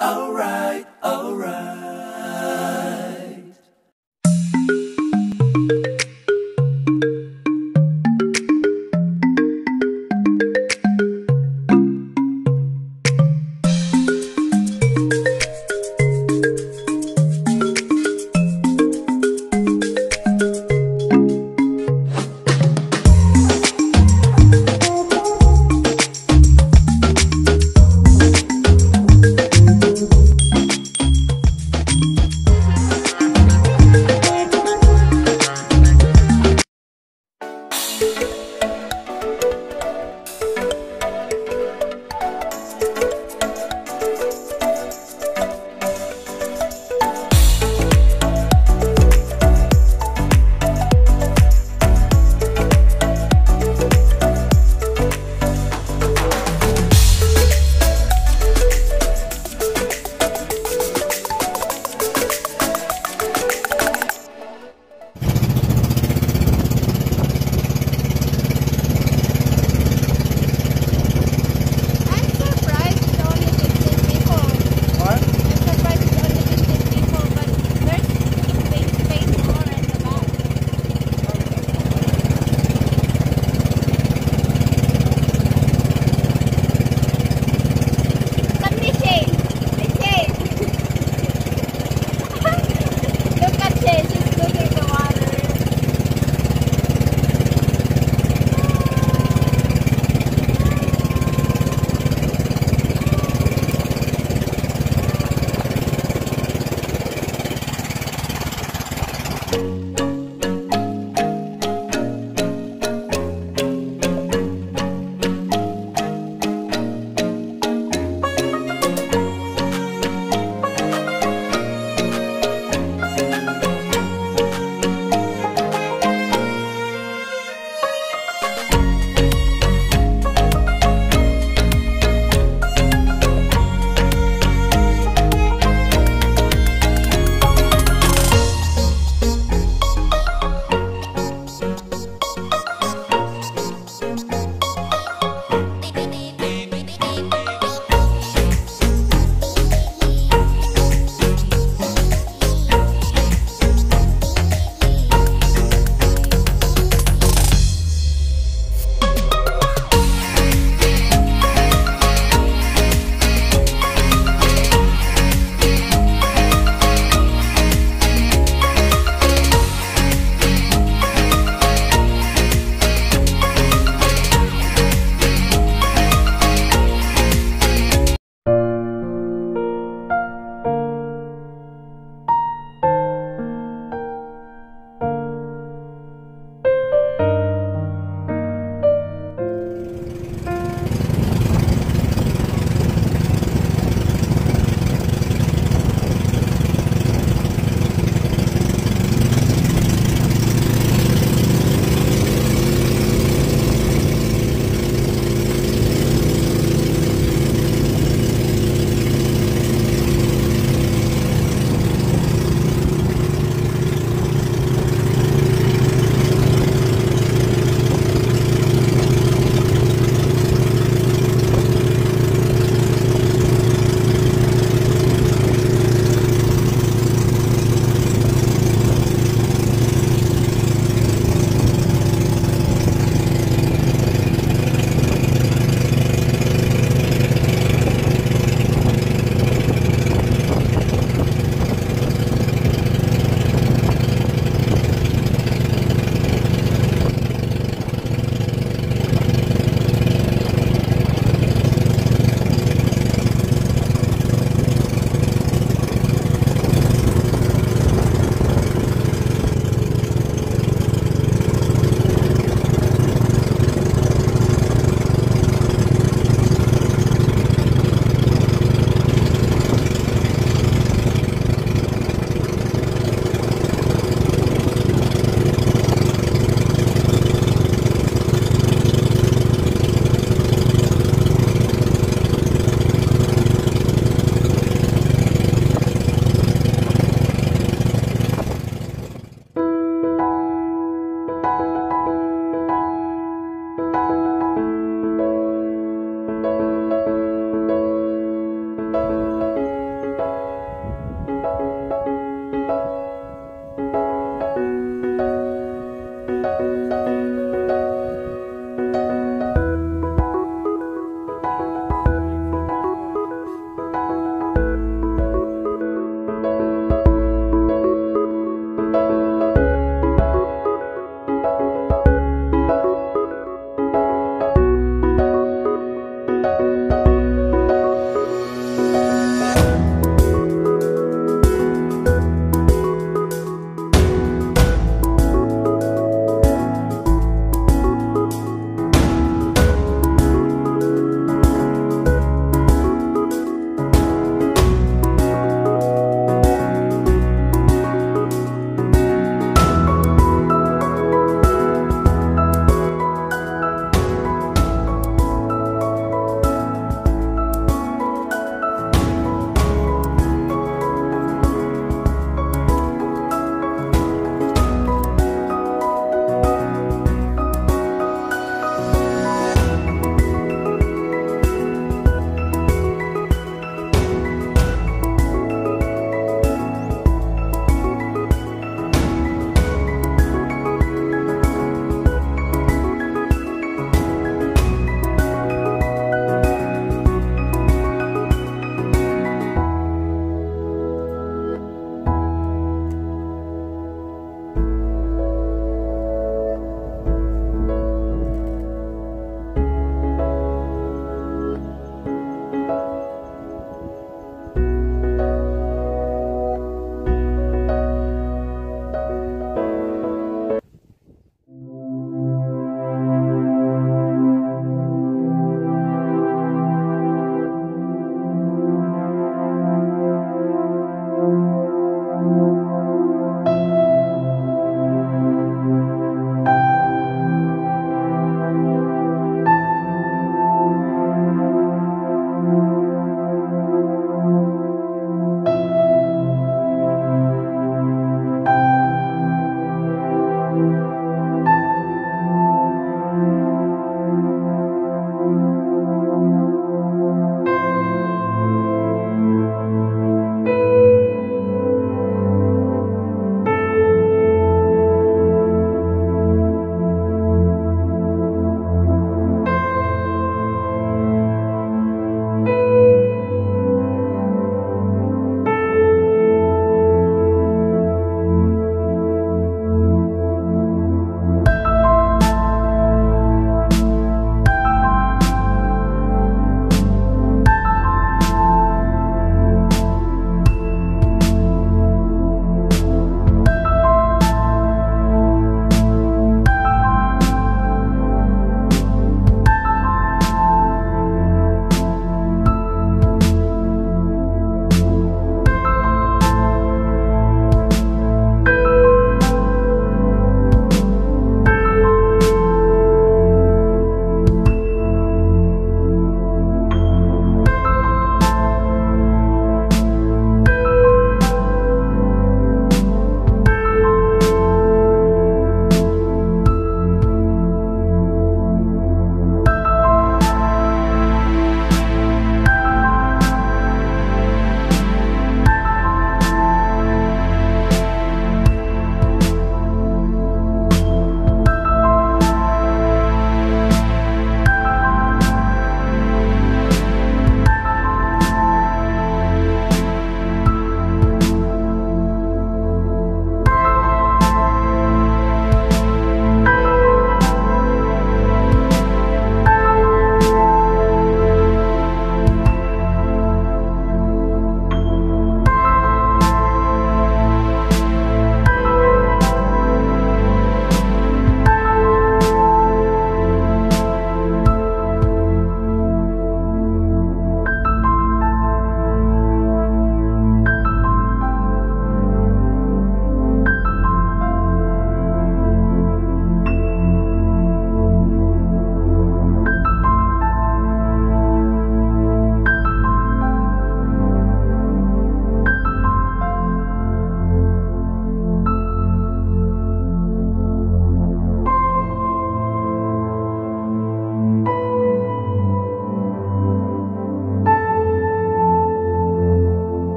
alright, you